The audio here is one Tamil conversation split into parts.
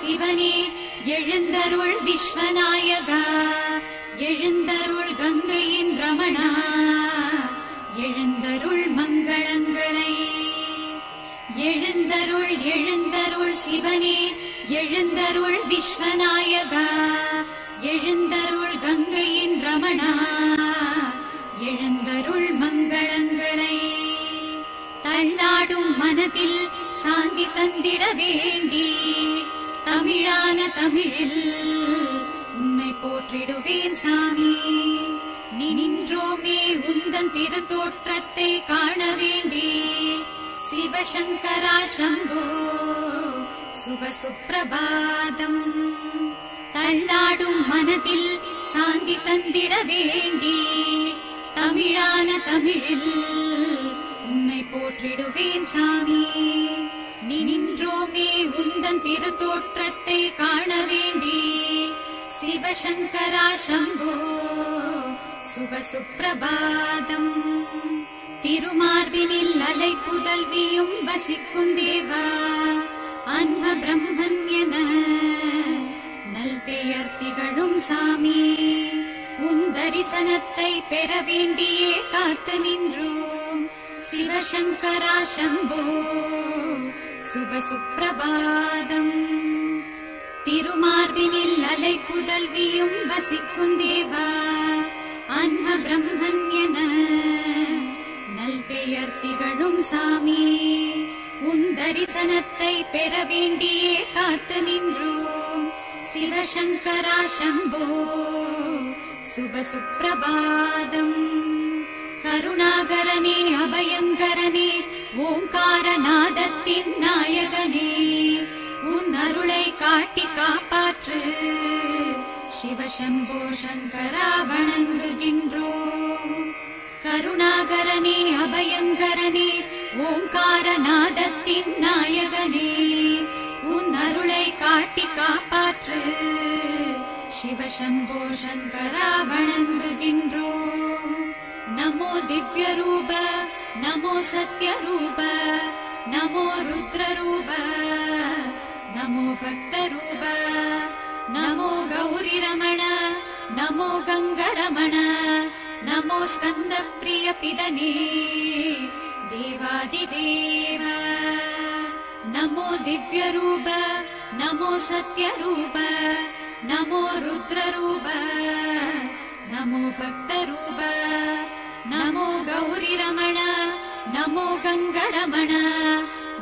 சிவனே எழுந்தருள் விஸ்வநாயகா எழுந்தருள் கங்கையின் ரமணா எழுந்தருள் மங்களங்களை எழுந்தருள் எழுந்தருள் சிவனே எழுந்தருள் விஸ்வநாயகா எழுந்தருள் கங்கையின் ரமணா எழுந்தருள் மங்களங்களை தள்ளாடும் மனதில் சாந்தி தந்திட வேண்டி தமிழான தமிழில் உன்னை போற்றிடுவேன் சாமி நீ நின்றோமே உந்தன் திருத்தோற்றத்தை காண வேண்டி சிவசங்கரா சம்போ சுப சுப்பிரபாதம் தள்ளாடும் மனதில் சாந்தி தந்திட வேண்டி தமிழான தமிழில் உன்னை போற்றிடுவேன் சாமி நீ நின்றோமே உந்தன் திருத்தோற்ற கான வேண்டி சிவ சங்கரா Шံభు சுப சுப்ரபாதம் తిருமார்வினில் அலைபுடல் வீயும் வசிக்கும் தேவா அந்த பிரம்மண்யன நல் பியர்திகளும் சாமீ உந்தரிசனத்தை பெற வேண்டியே காத்து நின்றோம் சிவ சங்கரா Шံభు சுப சுப்ரபாதம் तिरुमार्विनिल् अलै पुदल्वियुम् वसिकुम् देवा अह्न ब्रह्मण्यन सामी उन्दरिसनत्तै पेरवेण्डिये कात् निन्द्रो शिव शङ्करा शम्भो शुभ सुप्रभातम् करुणाकरणे पात्र शिवशम्भो शङ्करा वणन्ग्रो करुणारणे अभयङ्गरने ओङ्कारनादी ने उन् अरुकापात्र शिवशम्भो शङ्करा वणन्ग्रो नमो दिव्यरूप नमो सत्यरूप नमो रुद्ररूप नमो भक्तरूप नमो गौरिरमणा नमो गङ्गरमण नमो स्कन्दप्रियपिदने देवादिदेव नमो दिव्यरूप नमो सत्यरूप नमो रुद्ररूप नमो नमो गौरिरमणा नमो गङ्गरमण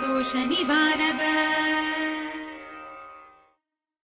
दोषनिवारक